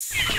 you